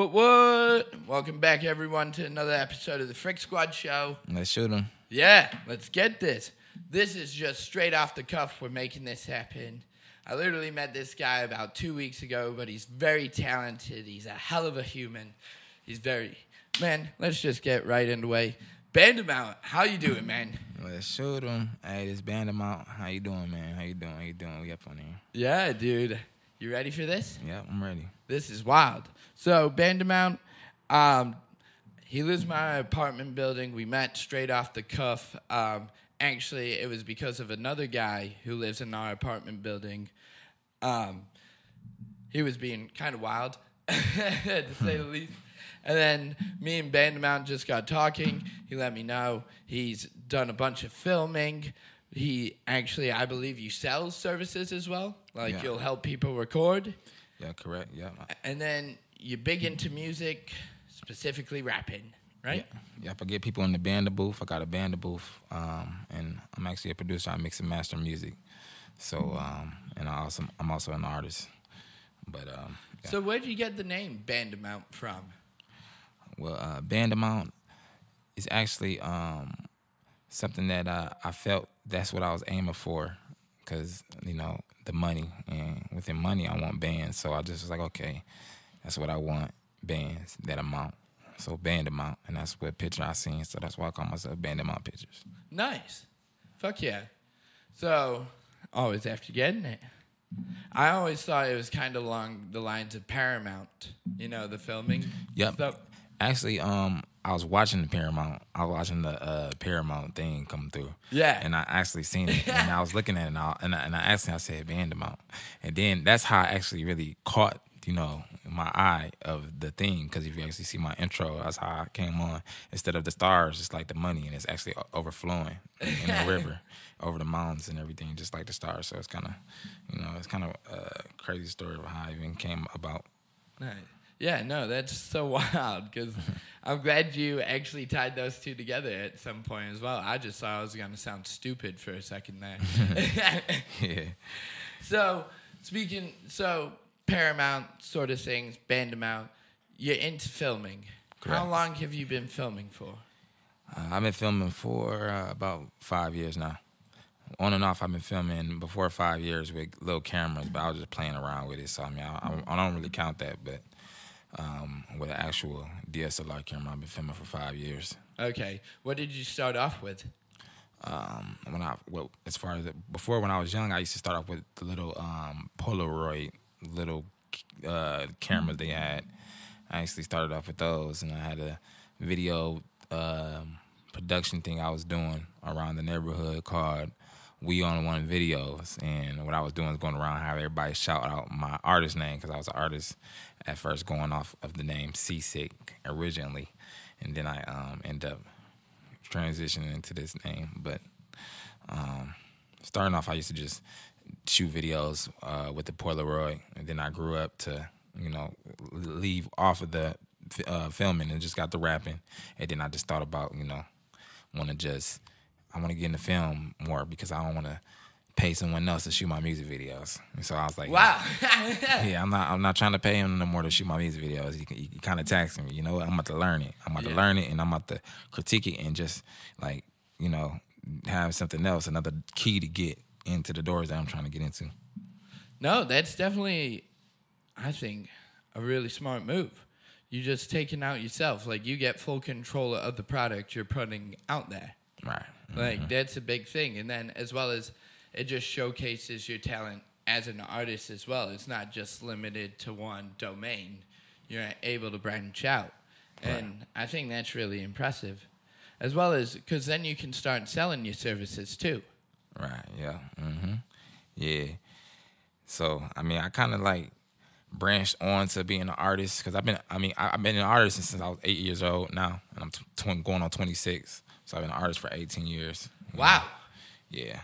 What what? Welcome back everyone to another episode of the Frick Squad show. Let's shoot him. Yeah, let's get this. This is just straight off the cuff. We're making this happen. I literally met this guy about two weeks ago, but he's very talented. He's a hell of a human. He's very man. Let's just get right into way. Bandamount, how you doing, man? Let's shoot him. Hey, this band him out. How you doing, man? How you doing? How you doing? We up on here. Yeah, dude. You ready for this? Yeah, I'm ready. This is wild. So Bandamount, um, he lives in my apartment building. We met straight off the cuff. Um, actually, it was because of another guy who lives in our apartment building. Um, he was being kind of wild, to say the least. And then me and Bandamount just got talking. He let me know he's done a bunch of filming. He actually, I believe, you sell services as well. Like Yeah. you'll help people record. Yeah, correct. Yeah. And then you're big into music, specifically rapping, right? Yeah. Yep. I get people in the band booth. I got a band booth, um, and I'm actually a producer. I mix and master music. So, um, and I also I'm also an artist. But um, yeah. So where did you get the name Bandamount from? well, uh, band amount is actually um, something that I, I felt that's what I was aiming for, because you know the money and within money I want bands. So I just was like, okay, that's what I want bands that amount. So band amount, and that's what picture I seen. So that's why I call myself band amount pictures. Nice. Fuck yeah. So always after getting it. I always thought it was kind of along the lines of Paramount, you know, the filming. Yep. stuff. Actually, um, I was watching the Paramount. I was watching the uh, Paramount thing come through. Yeah. And I actually seen it, and I was looking at it, and I, and I, and I asked him. I said, "Band amount," and then that's how I actually really caught, you know, my eye of the thing. Because if you actually see my intro, that's how I came on. Instead of the stars, it's like the money, and it's actually overflowing in the river, over the mountains and everything, just like the stars. So it's kind of, you know, it's kind of a crazy story of how I even came about. Nice. Yeah, no, that's so wild because I'm glad you actually tied those two together at some point as well. I just thought I was going to sound stupid for a second there. yeah. So speaking, so Paramount sort of things, band Bandamount. You're into filming. Correct. How long have you been filming for? Uh, I've been filming for uh, about five years now. On and off, I've been filming before five years with little cameras, but I was just playing around with it. So I mean, I, I don't really count that, but um, with an actual DSLR camera, I've been filming for five years. Okay, what did you start off with? Um, when I well, as far as before, when I was young, I used to start off with the little um, Polaroid little uh, cameras they had. I actually started off with those, and I had a video um, production thing I was doing around the neighborhood called We on One Videos. And what I was doing was going around having everybody shout out my artist name because I was an artist at first, going off of the name Cesic originally, and then I um, end up transitioning into this name. But um, starting off, I used to just shoot videos uh, with the Polaroid, and then I grew up to you know leave off of the uh, filming and just got to rapping, and then I just thought about you know want to just I want to get in the film more because I don't want to pay someone else to shoot my music videos. And so I was like, Wow. yeah, I'm not. I'm not trying to pay him no more to shoot my music videos. He, he, kind of taxing me. You know, what? I'm about to learn it. I'm about Yeah. to learn it, and I'm about to critique it, and just like you know, have something else, another key to get into the doors that I'm trying to get into. no, that's definitely, I think, a really smart move. You're just taking out yourself. Like you get full control of the product you're putting out there. Right. Like that's a big thing. And then as well as it just showcases your talent as an artist as well. It's not just limited to one domain. You're able to branch out. And I think that's really impressive. As well as cuz then you can start selling your services too. Right. Yeah. hmm Yeah. So I mean, I kind of like branched on to being an artist because I've been. I mean, I, I've been an artist since I was eight years old now, and I'm t- going on 26. So I've been an artist for 18 years. Wow. Yeah.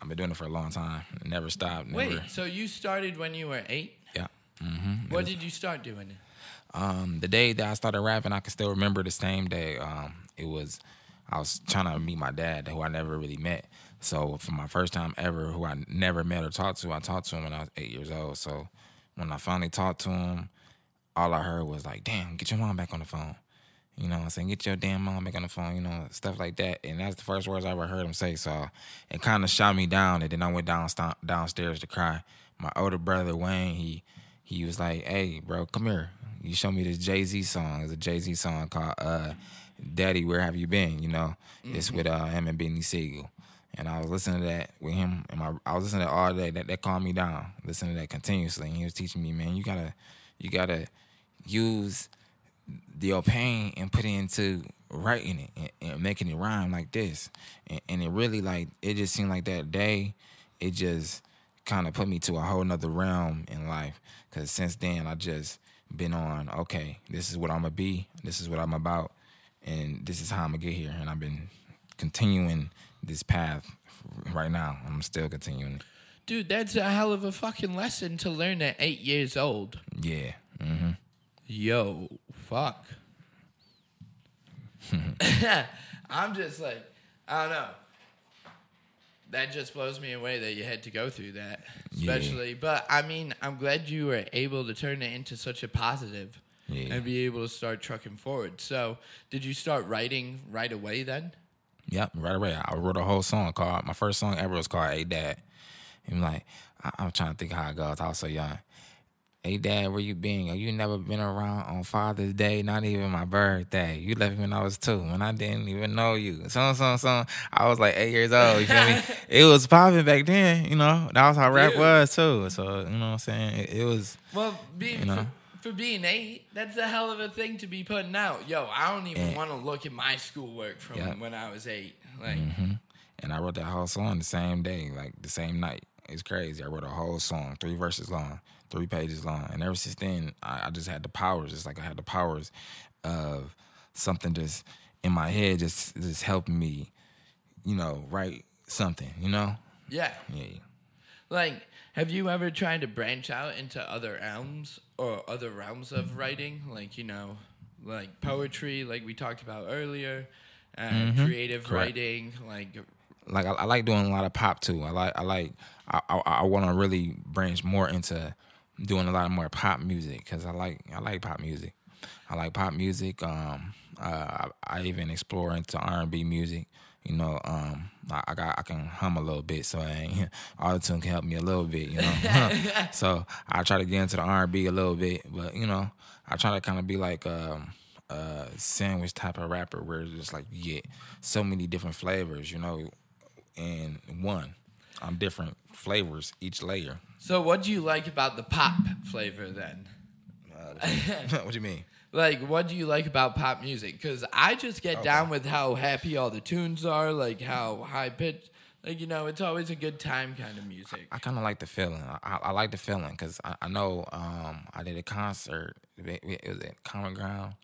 I've been doing it for a long time. Never stopped. Never. Wait, so you started when you were 8? Yeah. hmm What did you start doing? Um, the day that I started rapping, I can still remember the same day. Um, it was I was trying to meet my dad, who I never really met. So for my first time ever, who I never met or talked to, I talked to him when I was eight years old. So when I finally talked to him, all I heard was like, "Damn, get your mom back on the phone." You know what I'm saying? Get your damn mom back on the phone, you know, stuff like that. And that's the first words I ever heard him say. So it kind of shot me down. And then I went down downstairs to cry. My older brother, Wayne, he he was like, hey, bro, come here. You show me this Jay Z song. It's a Jay Z song called uh, Daddy, Where Have You Been? You know, mm-hmm. it's with uh, him and Beanie Sigel. And I was listening to that with him, and my I was listening to all day. That that calmed me down. Listening to that continuously, and he was teaching me, man, you gotta, you gotta use your pain and put it into writing it and, and making it rhyme like this. And, and, it really like it just seemed like that day, it just kind of put me to a whole nother realm in life. Cause since then I just been on, okay, this is what I'm gonna be, this is what I'm about, and this is how I'm gonna get here. And I've been continuing this path right now. I'm still continuing. Dude, that's a hell of a fucking lesson to learn at eight years old. Yeah. Mm-hmm. Yo, fuck. I'm just like, I don't know. That just blows me away that you had to go through that, especially. Yeah. But I mean, I'm glad you were able to turn it into such a positive yeah. and be able to start trucking forward. So, did you start writing right away then? Yep, right away. I wrote a whole song called my first song ever was called "Hey Dad." I'm like, I, am trying to think how it goes. I was so young. Hey dad, where you been? You never been around on Father's Day, not even my birthday. You left me when I was two, when I didn't even know you. So so so. I was like eight years old. You feel me? It was popping back then. You know that was how rap was too. So you know what I'm saying. It, it was. Well, being you know. For, being eight, that's a hell of a thing to be putting out. Yo, I don't even want to look at my schoolwork from yep. when I was eight. Like, mm-hmm. and I wrote that whole song the same day, like the same night. It's crazy. I wrote a whole song, three verses long three pages long. And ever since then, I, I just had the powers. It's like I had the powers of something just in my head, just just helping me, you know, write something. You know? Yeah. Yeah. Like, have you ever tried to branch out into other realms or other realms of writing? Like, you know, like poetry, like we talked about earlier, uh, mm-hmm. creative Correct. writing, like. Like I, I, like doing a lot of pop too. I like I like I I, I want to really branch more into doing a lot more pop music because I like I like pop music. I like pop music. Um, uh, I, I, even explore into R and B music. You know, um, I, I, got I can hum a little bit, so I auto tune can help me a little bit. You know, so I try to get into the R and B a little bit, but you know, I try to kind of be like um, a sandwich type of rapper where it's just like you get so many different flavors. You know, in one. I'm different flavors each layer. So, what do you like about the pop flavor then? Uh, what do you mean? Like, what do you like about pop music? Because I just get okay. down with how happy all the tunes are, like how high pitched. Like you know, it's always a good time kind of music. I, I kind of like the feeling. I, I, like the feeling because I, I, know um, I did a concert. It was at Common Ground.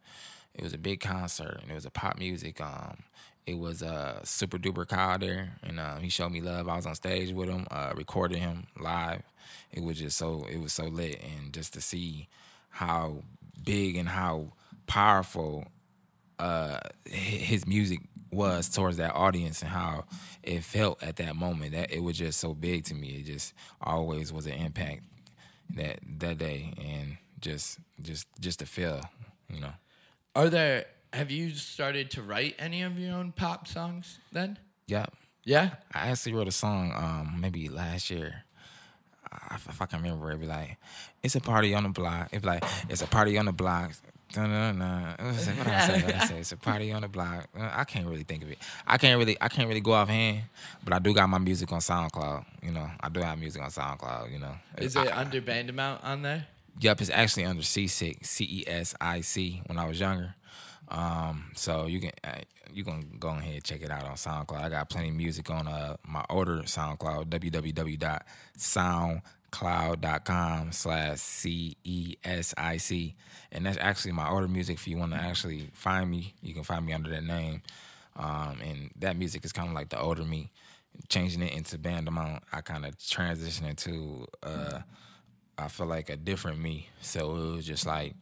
It was a big concert and it was a pop music. Um, it was uh, Super Duper Kyle there, and uh, he showed me love. I was on stage with him, uh, recorded him live. It was just so it was so lit, and just to see how big and how powerful uh, his music was towards that audience and how it felt at that moment. That it was just so big to me. It just always was an impact that that day, and just just just to feel, you know. Are there have you started to write any of your own pop songs then? Yeah. Yeah? I actually wrote a song um, maybe last year. If I can remember, it'd be like, it's a party on the block. It'd be like, it's a party on the block. What did I say? What I say? It's a party on the block. Uh, I can't really think of it. I can't really, I can't really go offhand. But I do got my music on SoundCloud. You know, I do have music on SoundCloud. You know, is it I, under band amount on there? Yep, it's actually under Cesic, C E S I C. When I was younger, um, so you can uh, you can go ahead and check it out on SoundCloud. I got plenty of music on uh, my older SoundCloud, www.soundcloud.com slash C E S I C. And that's actually my older music. If you want to actually find me, you can find me under that name. Um, and that music is kind of like the older me. Changing it into band amount, I kind of transitioned into, uh, I feel like a different me. So it was just like,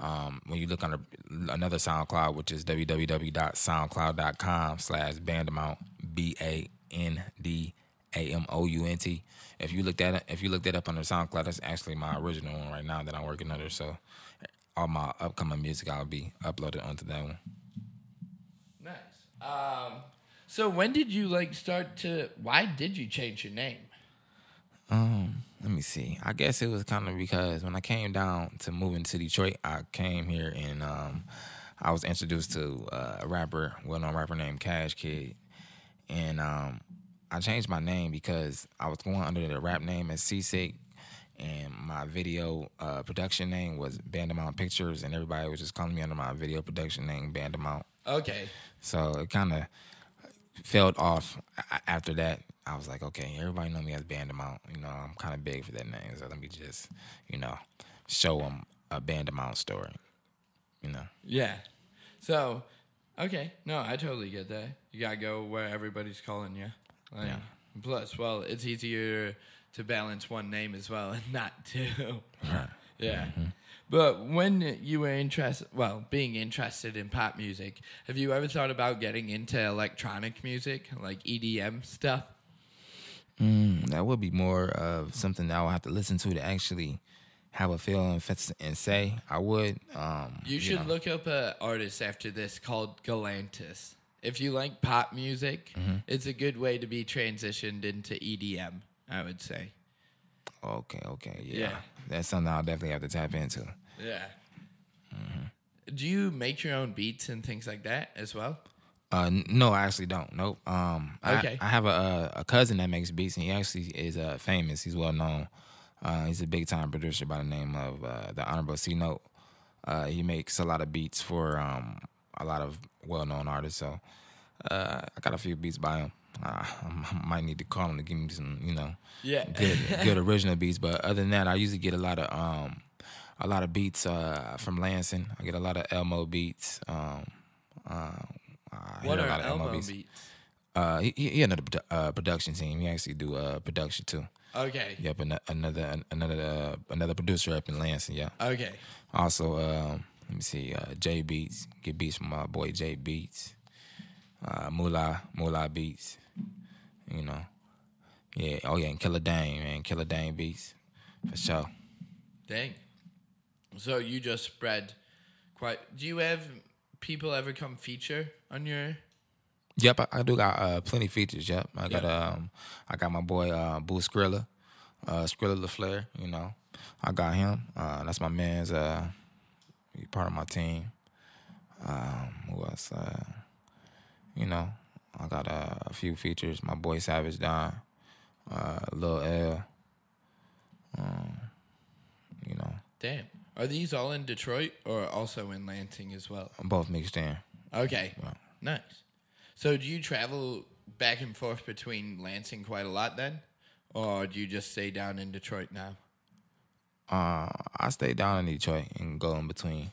um, when you look on another SoundCloud, which is www.soundcloud.com slash bandamount, B A N D A M O U N T. If you look that if you look that up under SoundCloud, that's actually my original one right now that I'm working under. So all my upcoming music, I'll be uploaded onto that one. Nice. Um, so when did you like start to? Why did you change your name? Um, let me see. I guess it was kind of because when I came down to moving to Detroit, I came here and um, I was introduced to uh, a rapper, well-known rapper named Cash Kidd, and um, I changed my name because I was going under the rap name as Cesic, and my video uh, production name was Bandamount Pictures, and everybody was just calling me under my video production name Bandamount. Okay. So it kind of felt off after that. I was like, okay, everybody know me as Band Bandamount. You know, I'm kind of big for that name, so let me just, you know, show them a Band Bandamount story. You know, Yeah. So, okay. No, I totally get that. You gotta go where everybody's calling you. Like, Yeah. Plus, well, it's easier to balance one name as well and not two. right? Yeah. Mm-hmm. But when you were interested, well, being interested in pop music, have you ever thought about getting into electronic music, like EDM stuff? Mm, that would be more of something that I would have to listen to to actually have a feel and, say. I would. Um, You should know. look up an artist after this called Galantis. If you like pop music, Mm-hmm. it's a good way to be transitioned into EDM, I would say. Okay, okay, yeah. Yeah. That's something I'll definitely have to tap into. Yeah. Do you make your own beats and things like that as well? Uh, no, I actually don't. Nope. Um, Okay. I, I have a, a cousin that makes beats, and he actually is uh, famous. He's well known. Uh, he's a big time producer by the name of uh, the Honorable C Note. Uh, he makes a lot of beats for um, a lot of well known artists. So uh, I got a few beats by him. Uh, I might need to call him to give me some, you know, Yeah. good good original beats. But other than that, I usually get a lot of um a lot of beats uh from Lansing. I get a lot of Elmo beats. Um, uh, I what hear are a lot of Elmo beats. beats? Uh, he, he he another uh, production team. He actually do uh production too. Okay. Yep, ano- another another uh, another producer up in Lansing. Yeah. Okay. Also, um, let me see, uh, J Beats. Get beats from my boy J Beats. Uh, Moolah Moolah Beats. You know. Yeah. Oh yeah, and Killer Dane man, Killer Dane Beats for sure. Dang. So you just spread quite. Do you have people ever come feature on your? Yep, I, I do got uh, plenty features. Yep, I got um, I got my boy uh, Boo Skrilla, uh, Skrilla LaFleur. You know, I got him. Uh, that's my man's. Uh, he part of my team. Um, who else? Uh, you know, I got uh, a few features. My boy Savage Don, uh, Lil L. Um, you know, Damn. Are these all in Detroit or also in Lansing as well? I'm both mixed in. Okay. Wow. Nice. So do you travel back and forth between Lansing quite a lot then? Or do you just stay down in Detroit now? Uh, I stay down in Detroit and go in between.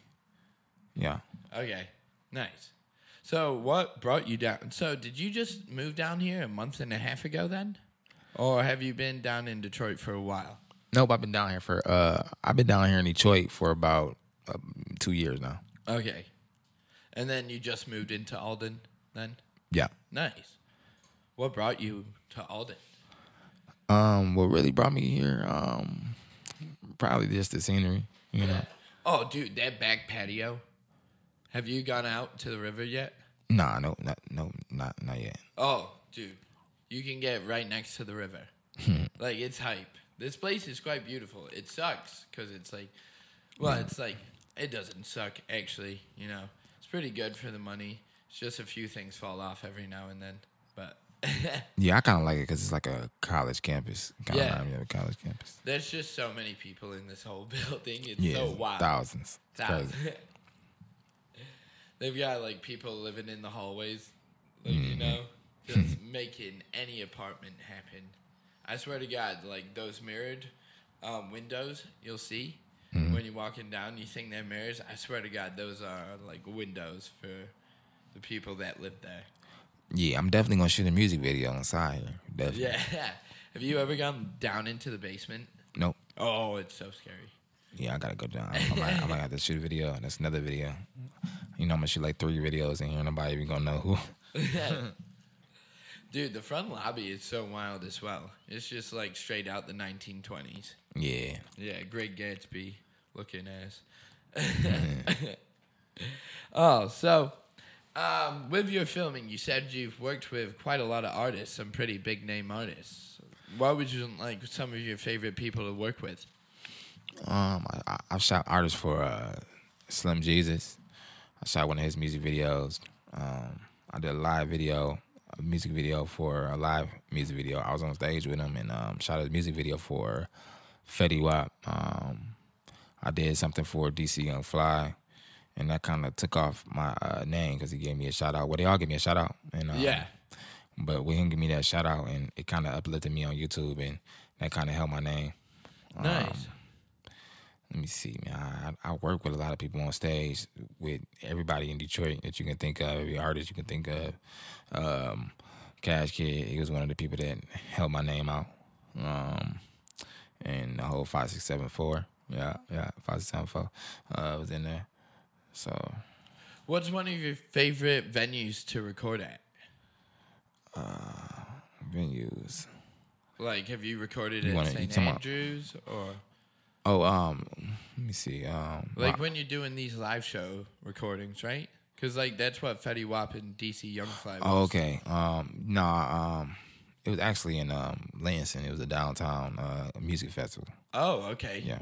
Yeah. Okay. Nice. So what brought you down? So did you just move down here a month and a half ago then? Or have you been down in Detroit for a while? Nope, I've been down here for uh I've been down here in Detroit for about um, two years now. Okay. And then you just moved into Alden then? Yeah. Nice. What brought you to Alden? Um, what really brought me here, um, probably just the scenery. You know, Oh, dude, that back patio. Have you gone out to the river yet? nah, no, not no, not not yet. Oh, dude, you can get right next to the river. like it's hype. This place is quite beautiful. It sucks because it's like, well, it's like it doesn't suck actually. You know, it's pretty good for the money. It's just a few things fall off every now and then, but Yeah, I kind of like it because it's like a college campus. Kind of Yeah. of a college campus. there's just so many people in this whole building. It's Yeah, so wild. thousands. Thousands. They've got like people living in the hallways, like you mm-hmm. know, just making any apartment happen. I swear to God, like those mirrored um, windows you'll see when you're walking down, you think they're mirrors. I swear to God, those are like windows for the people that live there. Yeah, I'm definitely gonna shoot a music video inside here. Definitely. Yeah. Have you ever gone down into the basement? Nope. Oh, it's so scary. Yeah, I gotta go down. I might, I might have to shoot a video. And that's another video. You know, I'm gonna shoot like three videos in here. Nobody even gonna know who. Dude, the front lobby is so wild as well. It's just like straight out the 1920s. Yeah. Yeah, Great Gatsby looking ass. Oh, so um, with your filming, you said you've worked with quite a lot of artists, some pretty big name artists. What would you like some of your favorite people to work with? Um, I, I- I've shot artists for uh, Slim Jesus. I shot one of his music videos. Um, I did a live video, music video for a live music video. I was on stage with him and um, shot a music video for Fetty Wap. Um, I did something for DC Young Fly, and that kind of took off my uh, name because he gave me a shout out. Well, they all gave me a shout out, and um, Yeah. But with him give me that shout out, and it kind of uplifted me on YouTube, and that kind of helped my name. Nice. Let me see, man. I, I work with a lot of people on stage, with everybody in Detroit that you can think of, every artist you can think of. Um, Cash Kidd, he was one of the people that helped my name out. Um, and the whole five six seven four, yeah, yeah, five six seven four, uh, was in there. So What's one of your favorite venues to record at? venues. Like, have you recorded You at St. Andrews or Oh, um, let me see. Um, like when you're doing these live show recordings, right? Because like that's what Fetty Wap and DC Young Fly. Oh, okay. Um, no, um, it was actually in um Lansing. It was a downtown uh music festival. Oh, okay. Yeah,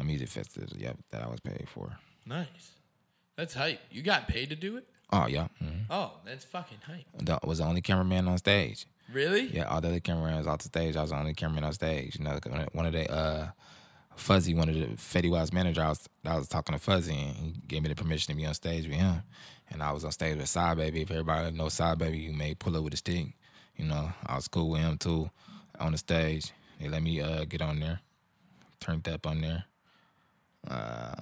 a music festival. Yeah, that I was paid for. Nice. That's hype. You got paid to do it? Oh yeah, hmm Oh, that's fucking hype. that was the only cameraman on stage. Really? Yeah, all the other cameramen was off the stage. I was the only cameraman on stage. You know, one of the uh, Fuzzy, one of the Fetty Wise manager. I was I was talking to Fuzzy, and he gave me the permission to be on stage with him. And I was on stage with Sada Baby. If everybody knows Sada Baby, you may pull up with a stick. You know, I was cool with him too on the stage. They let me uh, get on there, turned up on there. Uh,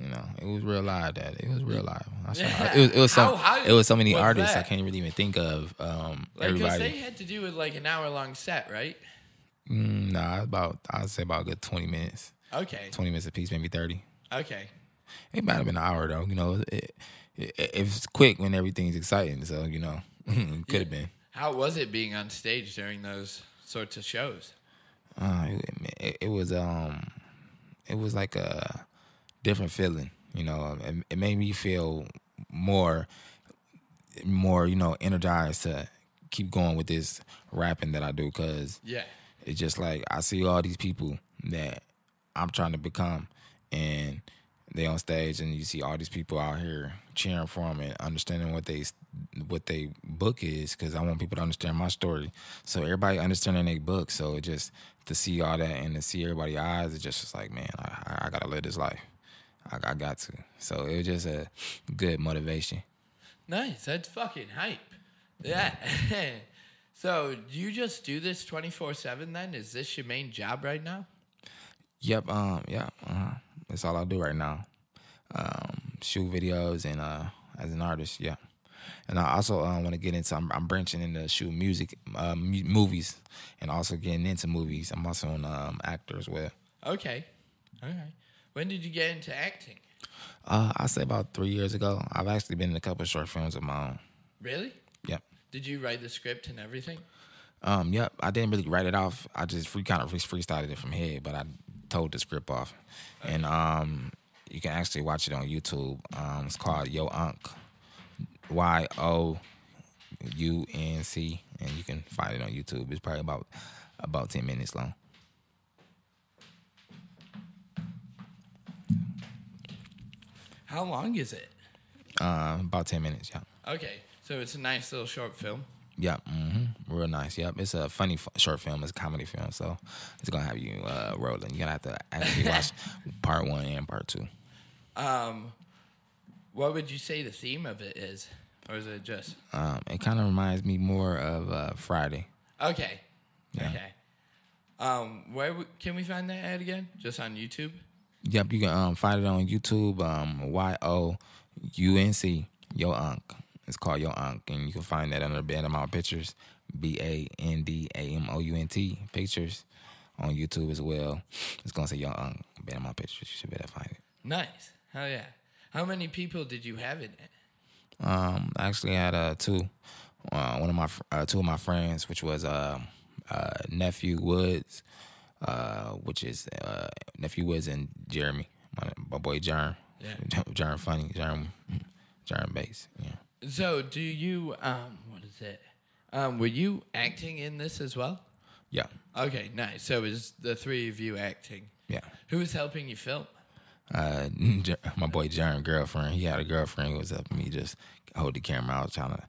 you know, it was real live. That it was real live. I saw, it was it was so How- how it was so many artists that? I can't really even think of. Um, Like, because everybody. they had to do with like an hour long set, right? Mm, nah, about I'd say about a good twenty minutes, Okay. twenty minutes a piece, maybe thirty. Okay. It might have been an hour though. You know, it, it, it's quick when everything's exciting. So you know, it could have been. How was it being on stage during those sorts of shows? Uh, it, it, was um, it was like a different feeling. You know, it, it made me feel more, more you know, energized to keep going with this rapping that I do because Yeah. it's just like I see all these people that I'm trying to become, and they on stage, and you see all these people out here cheering for them and understanding what they what they book is, because I want people to understand my story. So everybody understanding their book. So it just to see all that and to see everybody's eyes, it's just like, man, I, I gotta live this life. I, I got to. So it was just a good motivation. Nice. That's fucking hype. Yeah. so, you just do this 24 7 then? Is this your main job right now? Yep. Um. Yeah. Uh-huh. That's all I do right now. Um, shoot videos and uh, as an artist, yeah. And I also uh, want to get into. I'm, I'm branching into shoot music, uh, movies, and also getting into movies. I'm also an um, actor as well. Okay. All right. When did you get into acting? Uh, I say about three years ago. I've actually been in a couple of short films of my own. Really? Yep. Did you write the script and everything? Um, yep. I didn't really write it off. I just free kind of free freestyled it from head, but I told the script off. And um, you can actually watch it on YouTube. Um, it's called Yo Unc, Y O U N C, and you can find it on YouTube. It's probably about about ten minutes long. How long is it? Uh, about ten minutes. Yeah. Okay. So, it's a nice little short film. Yep, hmm real nice. Yep, it's a funny f- short film. It's a comedy film, so it's gonna have you uh, rolling. You're gonna have to actually watch part one and part two. Um, what would you say the theme of it is? Or is it just. Um, it kind of reminds me more of uh, Friday. Okay. Yeah. Okay. Um, where w- can we find that ad again? Just on YouTube? Yep, you can um, find it on YouTube. Um, y O U N C, Yo Unc. It's called Yo Unc, and you can find that under Band Amount Pictures, B A N D A M O U N T Pictures, on YouTube as well. It's gonna say Yo Unc, Band Amount Pictures. You should be able to find it. Nice. Hell yeah. How many people did you have in it? Um, I actually had uh, two. Uh, one of my uh, two of my friends, which was uh, uh, nephew Woods, uh, which is uh, nephew Woods and Jeremy, My, my boy Jern. Yeah. Jern funny. Jern Jern bass. Yeah. So, do you um what is it? Um were you acting in this as well? Yeah. Okay, nice. So, it was the three of you acting. Yeah. Who was helping you film? Uh, my boy Jern girlfriend. He had a girlfriend who was helping me just hold the camera. I was trying to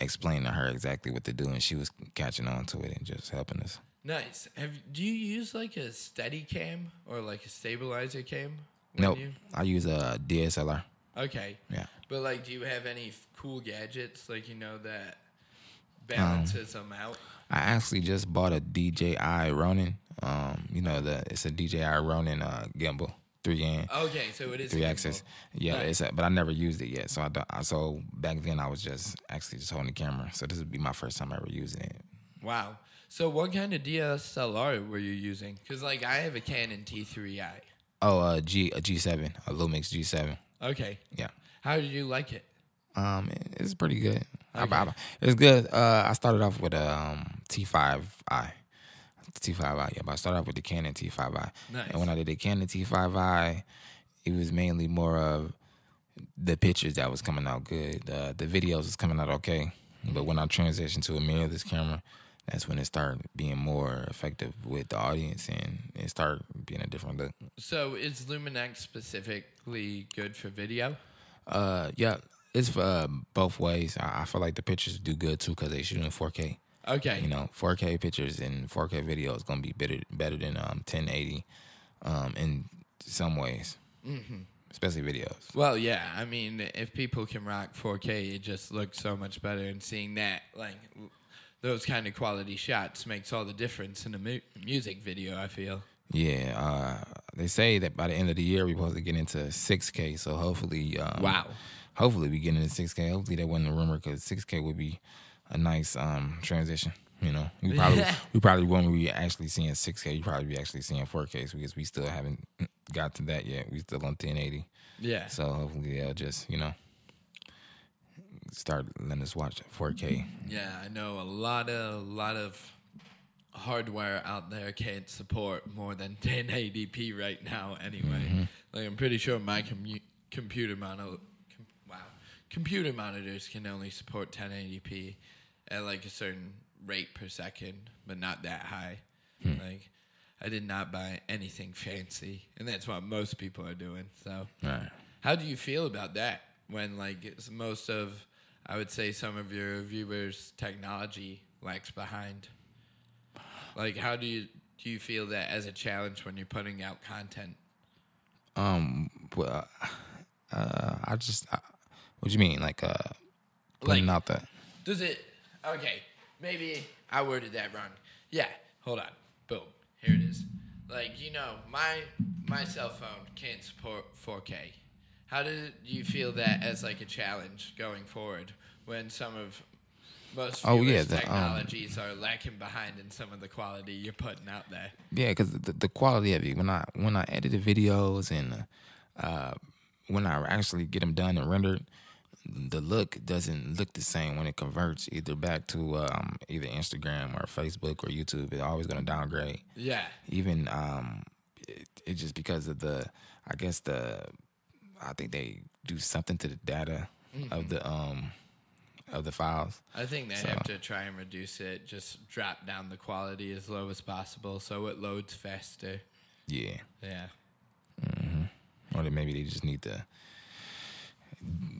explain to her exactly what to do, and she was catching on to it and just helping us. Nice. Have do you use like a steady cam or like a stabilizer cam? Nope. you- I use a DSLR. Okay. Yeah. But like, do you have any f- cool gadgets like you know that balances them out? I actually just bought a DJI Ronin. Um, you know the it's a DJI Ronin uh, gimbal, three in, Okay, so it is three axis. Yeah, Nice. it's a, but I never used it yet. So I, I so back then I was just actually just holding the camera. So this would be my first time ever using it. Wow. So what kind of DSLR were you using? Because like I have a Canon T3i. Oh, uh, G a G7, a Lumix G7. Okay. Yeah. How did you like it? Um, it's pretty good. Okay. I- it's good. Uh, I started off with a um, T5i. T5i, yeah, but I started off with the Canon T5i. Nice. And when I did the Canon T5i, it was mainly more of the pictures that was coming out good. Uh, the videos was coming out okay. But when I transitioned to a mirrorless camera, that's when it started being more effective with the audience and it started being a different look. So is Lumix specifically good for video? Uh, yeah, it's for uh, both ways. I, I feel like the pictures do good too because they shoot in 4K. Okay. You know, 4K pictures and 4K video is gonna be better better than um 1080, um in some ways, mm-hmm. especially videos. Well, yeah. I mean, if people can rock 4K, it just looks so much better. And seeing that, like, those kind of quality shots makes all the difference in a mu- music video. I feel. Yeah, uh, they say that by the end of the year we're supposed to get into 6K. So hopefully, um, Wow. hopefully we get into 6K. Hopefully that wasn't a rumor because 6K would be a nice um transition. You know, we probably we probably won't be actually seeing 6K. You probably be actually seeing 4K because we still haven't got to that yet. We still on 1080. Yeah. So hopefully they'll just you know start letting us watch 4K. Yeah, I know a lot of lot of hardware out there can't support more than 1080p right now. Anyway, mm-hmm. like I'm pretty sure my commu- computer mono, com- wow, computer monitors can only support 1080p at like a certain rate per second, but not that high. Hmm. Like, I did not buy anything fancy, and that's what most people are doing. So, right. how do you feel about that when like most of I would say some of your viewers technology lags behind? Like how do you do you feel that as a challenge when you're putting out content? Um. Well, uh, I just. I, what do you mean? Like uh, putting Like- out the. Does it Okay, maybe I worded that wrong. Yeah, hold on. Boom. Here it is. Like, you know, my my cell phone can't support 4K. How do you feel that as like a challenge going forward when some of most Oh, yeah, the, um, technologies are lacking behind in some of the quality you're putting out there? Yeah, because the, the quality of it when I when I edit the videos and uh, when I actually get them done and rendered, the look doesn't look the same when it converts either back to um, either Instagram or Facebook or YouTube. It's always going to downgrade. Yeah. Even um, it, it just because of the, I guess the, I think they do something to the data of the um of the files. I think they So- have to try and reduce it, just drop down the quality as low as possible so it loads faster. Yeah. Yeah. or maybe they just need to.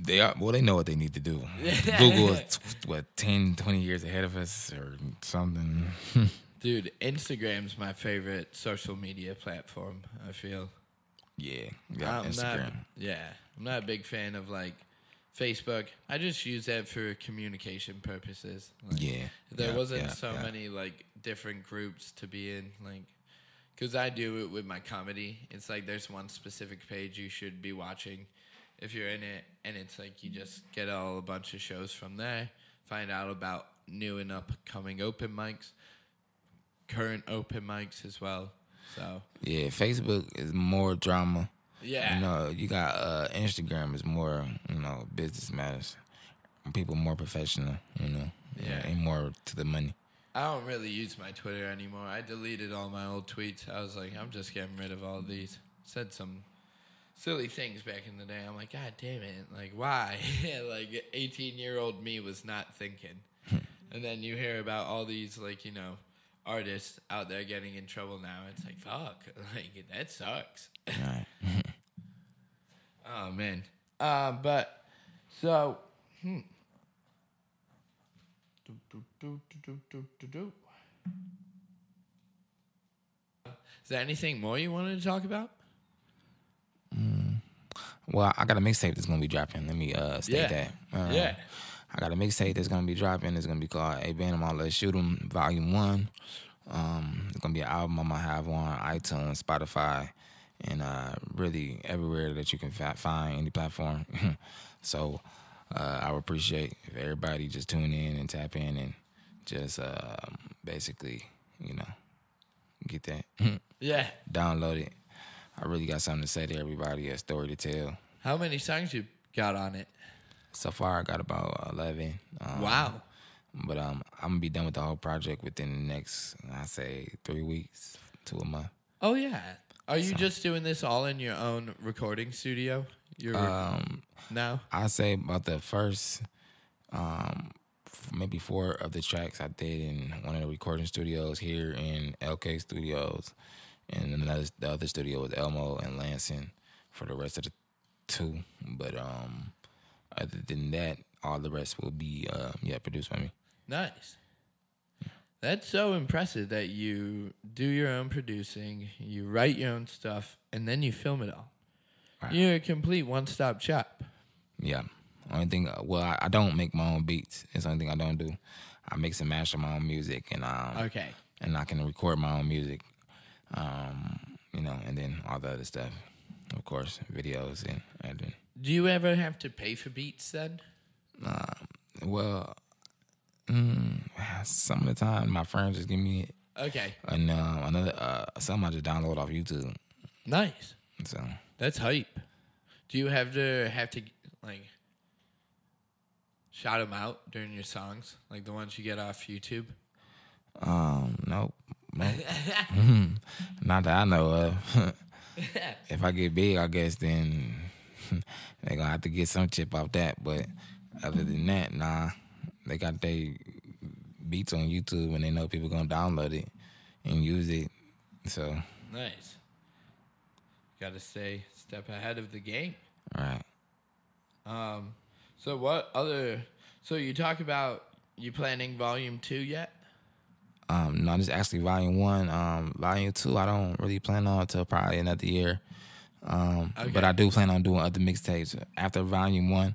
They are well. They know what they need to do. Google is what 10, 20 years ahead of us or something. Dude, Instagram's my favorite social media platform, I feel. Yeah, yeah. I'm Instagram. Not, yeah. I'm not a big fan of like Facebook. I just use that for communication purposes. Like, yeah, there yeah, wasn't yeah, so yeah. many like different groups to be in, like, because I do it with my comedy. It's like there's one specific page you should be watching if you're in it, and it's like you just get all a bunch of shows from there, find out about new and upcoming open mics, current open mics as well. So Yeah, Facebook is more drama. yeah, You know, you got uh, Instagram is more, you know, business matters. People more professional, you know, Yeah. and more to the money. I don't really use my Twitter anymore. I deleted all my old tweets. I was like, I'm just getting rid of all these. Said some silly things back in the day. I'm like, God damn it! Like, why? like, 18 year old me was not thinking. and then you hear about all these like you know artists out there getting in trouble now. It's like, fuck, like that sucks. Right. Oh man. Um, but so, hmm. Do, do, do, do, do, do, do, do. Is there anything more you wanted to talk about? Well, I got a mixtape that's gonna be dropping. Let me uh state Yeah. that. Um, Yeah. I got a mixtape that's gonna be dropping. It's gonna be called A Band of Let's Shoot 'em Volume One. Um, it's gonna be an album I'm gonna have on iTunes, Spotify, and uh, really everywhere that you can find any platform. so uh, I would appreciate if everybody just tune in and tap in and just um, basically, you know, get that, Yeah. download it. I really got something to say to everybody, a story to tell. How many songs you got on it? So far, I got about eleven. Um, Wow. But um, I'm gonna be done with the whole project within the next, I say, three weeks to a month. Oh yeah. Are you just doing this all in your own recording studio? You're Um, now. I say about the first, um, f- maybe four of the tracks I did in one of the recording studios here in LK Studios, and another the other studio was Elmo and Lansing for the rest of the two. But um, other than that, all the rest will be uh, yeah produced by me. Nice. That's so impressive that you do your own producing, you write your own stuff, and then you film it all. Right. You're a complete one-stop shop. Yeah. Only thing, uh, well, I, I don't make my own beats. It's the only thing I don't do. I mix and master my own music, and um, Okay. and I can record my own music, um, you know, and then all the other stuff, of course, videos and editing. Do you ever have to pay for beats then? Well, mm, some of the time my friends just give me it, Okay. and uh, another uh, some I just download off YouTube. Nice. So That's hype. Do you have to have to like shout them out during your songs, like the ones you get off YouTube? um, nope, nope, Mhm. not that I know of. if I get big, I guess then they gonna have to get some chip off that. But other than that, nah, they got they beats on YouTube and they know people gonna download it and use it. So Nice. Got to stay step ahead of the game. right, Um, so what other? So you talk about you planning volume two yet? um, no, this is actually volume one. Um, volume two, I don't really plan on until probably another year. Um, Okay. but I do plan on doing other mixtapes after volume one.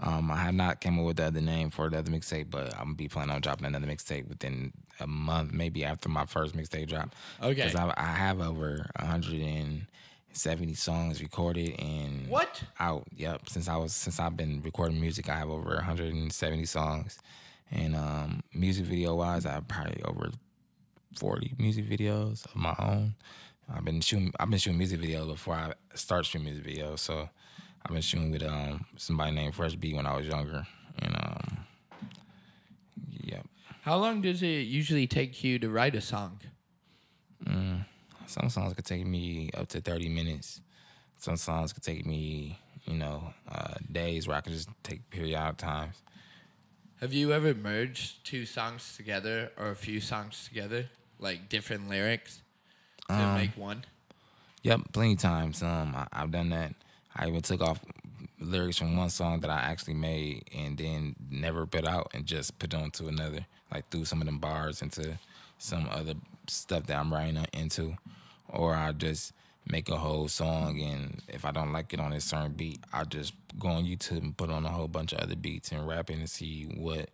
Um, I have not came up with the other name for the other mixtape, but I'm gonna be planning on dropping another mixtape within a month, maybe after my first mixtape drop. Okay. Because I, I have over 170 songs recorded and What? out. Yep. Since I was since I've been recording music, I have over 170 songs, and um, music video wise, I have probably over 40 music videos of my own. I've been shooting. I've been shooting music videos before I start shooting music videos. So I've been shooting with um somebody named Fresh B when I was younger, and um, yep. How long does it usually take you to write a song? Some songs could take me up to 30 minutes. Some songs could take me, you know, uh, days where I could just take periodic times. Have you ever merged two songs together or a few songs together, like different lyrics, to make one? Yep, plenty of times. Um, I, I've done that. I even took off lyrics from one song that I actually made and then never put out and just put onto another. Like threw some of them bars into some other stuff that I'm writing into, or I just make a whole song and if I don't like it on a certain beat, I just go on YouTube and put on a whole bunch of other beats and rap it and see what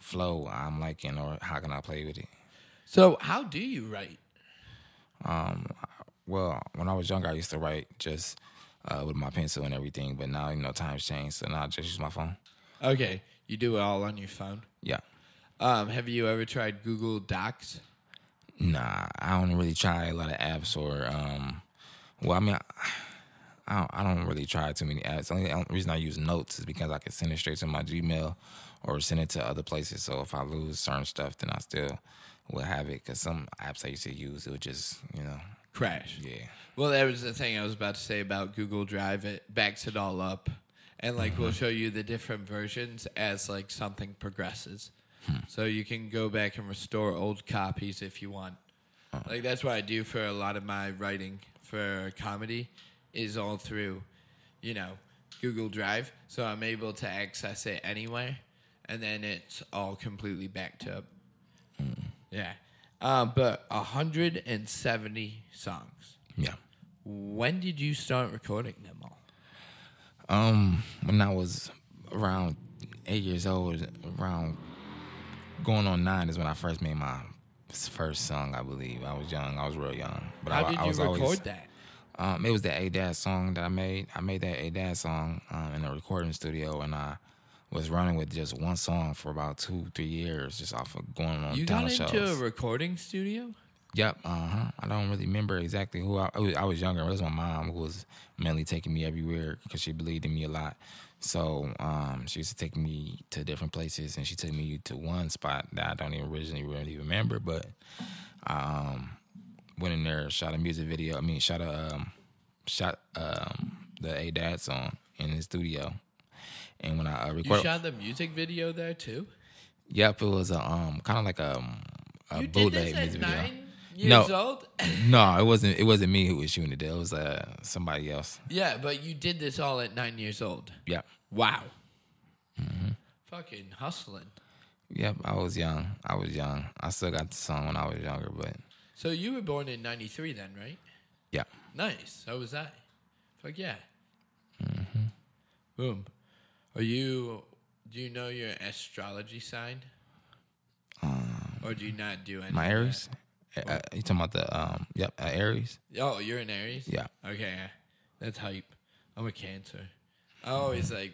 flow I'm liking or how can I play with it. So how do you write? Well, when I was younger, I used to write just uh, with my pencil and everything, but now you know times change, so now I just use my phone. Okay, you do it all on your phone. Yeah, Um, have you ever tried Google Docs? nah, I don't really try a lot of apps or, um, well, I mean, I don't, I don't really try too many apps. The only reason I use Notes is because I can send it straight to my Gmail or send it to other places. So if I lose certain stuff, then I still will have it. Because some apps I used to use, it would just, you know, crash. Yeah. Well, that was the thing I was about to say about Google Drive. It backs it all up, and like we'll uh-huh. show you the different versions as like something progresses. Hmm. So you can go back and restore old copies if you want. Uh. Like that's what I do for a lot of my writing for comedy, is all through, you know, Google Drive. So I'm able to access it anywhere, and then it's all completely backed up. Yeah, um, but 170 songs. Yeah. When did you start recording them all? Um, when I was around eight years old, around going on nine is when I first made my first song. I believe I was young. I was real young. But How I, did I you record always, that? Um, it was the A Dad song that I made. I made that A Dad song um, in a recording studio, and I was running with just one song for about two, three years, just off of going on You got into shows. a recording studio? Yep. Uh huh. I don't really remember exactly who I. I was, I was younger. It was my mom who was mainly taking me everywhere because she believed in me a lot. So um, she used to take me to different places, and she took me to one spot that I don't even originally really remember, but I um, went in there, shot a music video. I mean, shot a um, shot um, the A Dad song in the studio. And when I uh, You recorded, shot the music video there too? yep, it was a um, kind of like a, um, a You bootleg music video. nine years No. old? No, it wasn't. It wasn't me who was shooting it. It was uh somebody else. yeah, but you did this all at nine years old. Yeah. Wow. Mm-hmm. Fucking hustling. Yep. I was young. I was young. I still got the song when I was younger, but So you were born in 93 then, right? yeah. Nice. So was I. Fuck yeah. Mm-hmm. Boom. Are you, do you know your astrology sign? or do you not do any? Um, My? Aries. Uh, you talking about the um? Yep. Uh, Aries. Oh, you're an Aries? Yeah. Okay, that's hype. I'm a Cancer. I always like,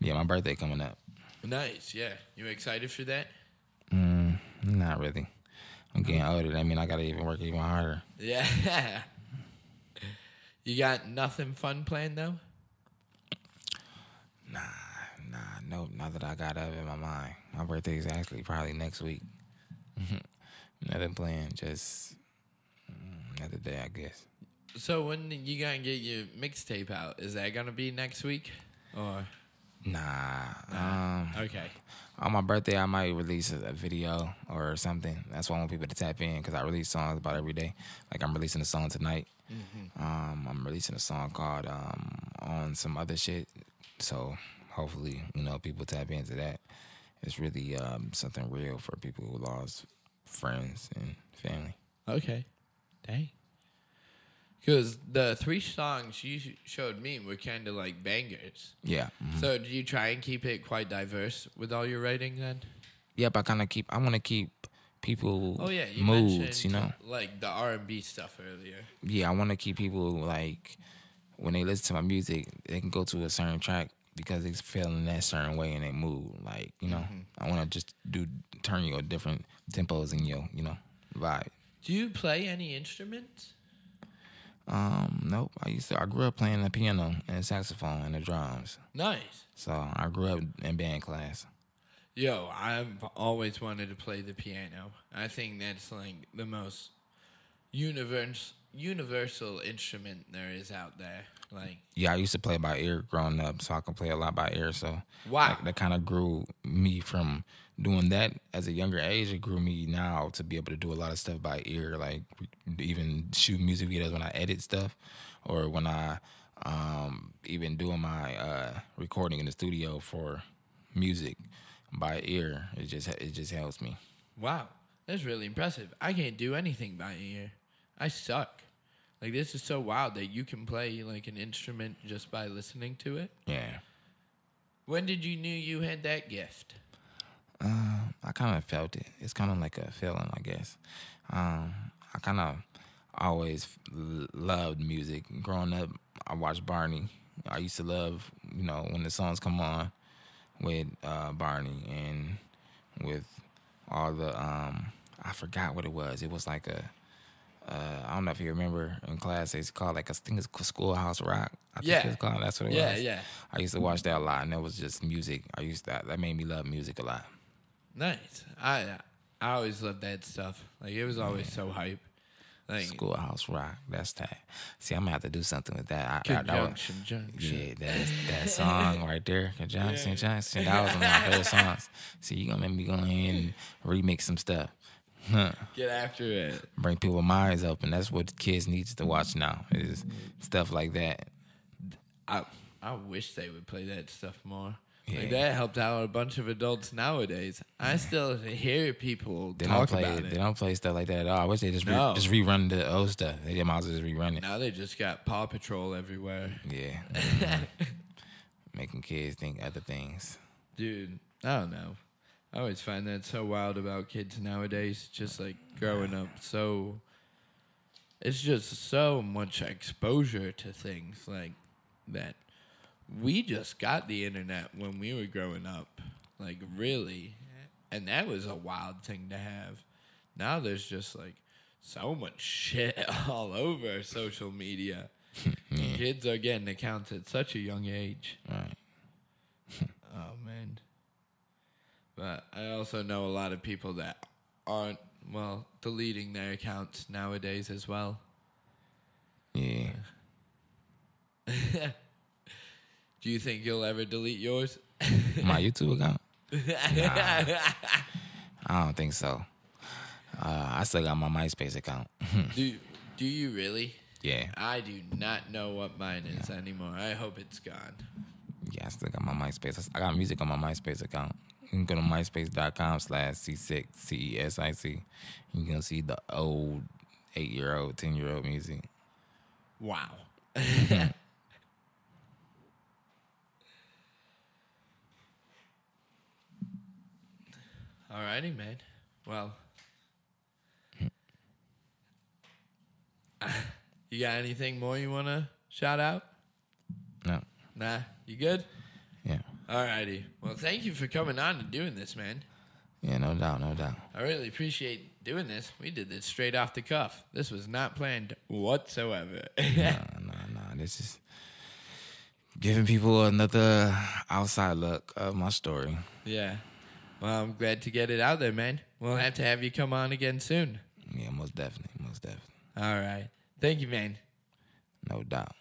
Yeah. My birthday coming up. nice, yeah. You excited for that? Mm, not really. I'm getting older. That mean I gotta even work even harder. Yeah. you got nothing fun planned though? Nah. Nah. Nope. Not that I got of in my mind. My birthday is actually probably next week. Nothing planned. Just mm, another day, I guess. So when you gonna get your mixtape out? Is that gonna be next week? Or Nah. Um. okay. On my birthday, I might release a, a video or something. That's why I want people to tap in because I release songs about every day. Like I'm releasing a song tonight. Um, I'm releasing a song called um, "On Some Other Shit." So hopefully, you know, people tap into that. It's really um, something real for people who lost friends and family. Okay. Dang. Because the three songs you showed me were kind of like bangers. Yeah. mhm. So do you try and keep it quite diverse with all your writing then? Yep. I kind of keep. I want to keep people Oh yeah, you moods. You know. like the R and B stuff earlier. yeah, I want to keep people like when they listen to my music, they can go to a certain track because they feeling that certain way in their mood. Like you know, I want to just do turn you on different tempos in your you know vibe. Do you play any instruments? Um, nope. I used to. I grew up playing the piano and the saxophone and the drums. Nice. So I grew up in band class. Yo, I've always wanted to play the piano. I think that's like the most universe, universal instrument there is out there. Like, Yeah, I used to play by ear growing up, so I can play a lot by ear. So Wow. that, that kind of grew me from doing that as a younger age. It grew me now to be able to do a lot of stuff by ear, like even shoot music videos when I edit stuff, or when I um, even doing my uh, recording in the studio for music by ear. It just it just helps me. wow, that's really impressive. I can't do anything by ear. I suck. Like, this is so wild that you can play like an instrument just by listening to it. Yeah. When did you knew you had that gift? Um, I kind of felt it. It's kind of like a feeling, I guess. Um, I kind of always loved music. Growing up, I watched Barney. I used to love, you know, when the songs come on with uh, Barney and with all the, um, I forgot what it was. It was like a, uh, I don't know if you remember in class, it's called like, I think it's Schoolhouse Rock. I Yeah. think it's called. That's what it Yeah, was. yeah. yeah. I used to watch that a lot, and it was just music. I used to, that made me love music a lot. Nice. I I always loved that stuff. Like it was always so hype. Like Schoolhouse Rock. That's that. See, I'm gonna have to do something with that. I, I, that was- conjunction yeah, that's that song right there, Conjunction Junction. That was one of my favorite songs. See, you gonna make me go ahead and remix some stuff. Huh. Get after it. Bring people minds up, and that's what kids need to watch now is stuff like that. I I wish they would play that stuff more. Yeah. Like that helped out a bunch of adults nowadays. I still hear people They don't talk play. about They don't play stuff like that at all. I wish they just re- just rerun the old stuff. They might as well just rerun it. Now they just got Paw Patrol everywhere. Yeah, making kids think other things. Dude, I don't know. I always find that so wild about kids nowadays. Just like growing up, so it's just so much exposure to things like that. We just got the internet when we were growing up, like really, and that was a wild thing to have. Now there's just like so much shit all over social media. Kids are getting accounts at such a young age. Right. Oh man. But I also know a lot of people that aren't well deleting their accounts nowadays as well. Yeah. Do you think you'll ever delete yours? My YouTube account. Nah, I don't think so. Uh, I still got my MySpace account. do do you really? yeah. I do not know what mine is anymore. I hope it's gone. Yeah, I still got my MySpace. I got music on my MySpace account. You can go to myspace.com slash Cesic C-E-S-I-C. You can see the old eight-year-old, 10-year-old music. Wow. Mm-hmm. Alrighty, man. Well, you got anything more you want to shout out? No. Nah, you good? Yeah. Alrighty. Well, thank you for coming on and doing this, man. Yeah, no doubt, no doubt. I really appreciate doing this. We did this straight off the cuff. This was not planned whatsoever. Nah, nah, nah. This is giving people another outside look of my story. yeah. Well, I'm glad to get it out there, man. We'll have to have you come on again soon. Yeah, most definitely, most definitely. All right. Thank you, man. No doubt.